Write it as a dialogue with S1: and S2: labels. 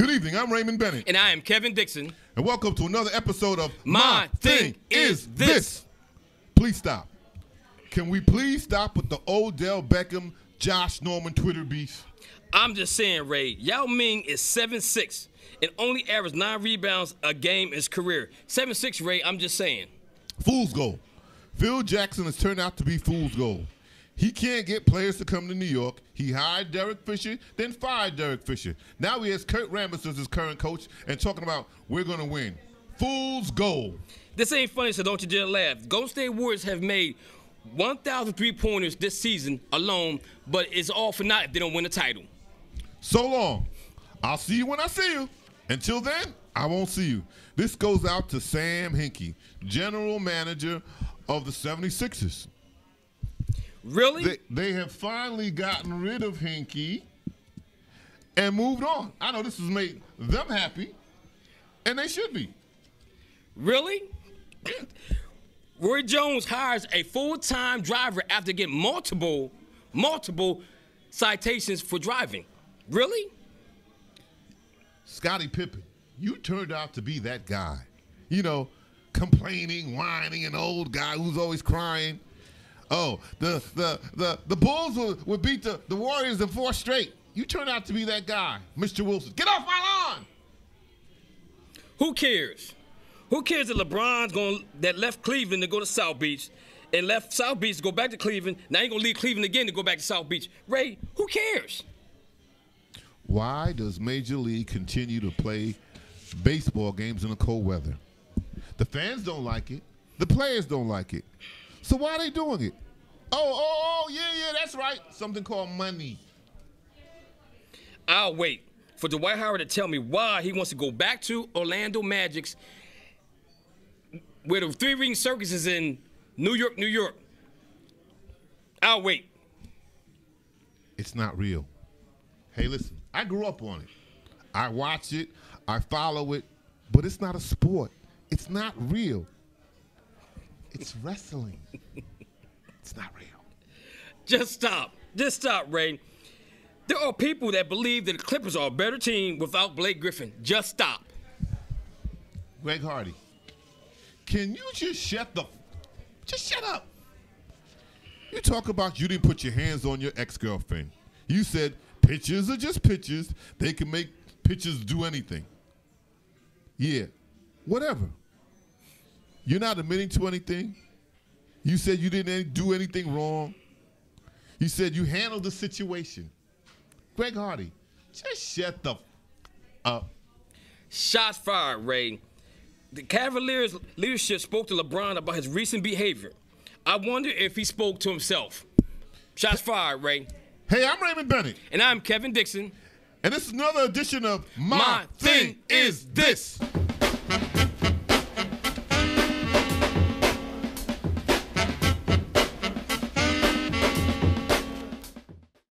S1: Good evening. I'm Raymond Bennett.
S2: And I am Kevin Dixon.
S1: And welcome to another episode of
S2: My Thing Is This.
S1: Please stop. Can we please stop with the Odell Beckham, Josh Norman Twitter beef?
S2: I'm just saying, Ray, Yao Ming is 7'6 and only averaged nine rebounds a game in his career. 7'6, Ray, I'm just saying.
S1: Fool's goal. Phil Jackson has turned out to be fool's goal. He can't get players to come to New York. He hired Derek Fisher, then fired Derek Fisher. Now he has Kurt Rambis as his current coach and talking about we're going to win. Fool's goal.
S2: This ain't funny, so don't you dare laugh. Golden State Warriors have made 1,000 three pointers this season alone, but it's all for naught if they don't win the title.
S1: So long. I'll see you when I see you. Until then, I won't see you. This goes out to Sam Hinkie, general manager of the 76ers.
S2: Really?
S1: They, they have finally gotten rid of Hinkie and moved on. I know this has made them happy, and they should be.
S2: Really? Roy Jones hires a full-time driver after getting multiple, multiple citations for driving. Really?
S1: Scottie Pippen, you turned out to be that guy. You know, complaining, whining, an old guy who's always crying. Oh, the the the the Bulls would, would beat the, the Warriors in four straight. You turned out to be that guy, Mr. Wilson. Get off my lawn.
S2: Who cares? Who cares that LeBron's going that left Cleveland to go to South Beach and left South Beach to go back to Cleveland. Now he's gonna leave Cleveland again to go back to South Beach. Ray, who cares?
S1: Why does Major League continue to play baseball games in the cold weather? The fans don't like it. The players don't like it. So why are they doing it? Oh, oh, oh, yeah, yeah, that's right. Something called money.
S2: I'll wait for Dwight Howard to tell me why he wants to go back to Orlando Magic's where the three ring circus is in New York, New York. I'll wait.
S1: It's not real. Hey, listen, I grew up on it. I watch it, I follow it, but it's not a sport. It's not real. It's wrestling. it's not real.
S2: Just stop. Just stop, Ray. There are people that believe that the Clippers are a better team without Blake Griffin. Just stop.
S1: Greg Hardy, can you just shut the just shut up? You talk about you didn't put your hands on your ex-girlfriend. You said pitches are just pitches. They can make pitches do anything. Yeah, whatever. You're not admitting to anything. You said you didn't do anything wrong. You said you handled the situation. Greg Hardy, just shut the up.
S2: Shots fired, Ray. The Cavaliers leadership spoke to LeBron about his recent behavior. I wonder if he spoke to himself. Shots fired, Ray.
S1: Hey, I'm Raymond Bennett.
S2: And I'm Kevin Dixon.
S1: And this is another edition of My, My thing, thing, Is This.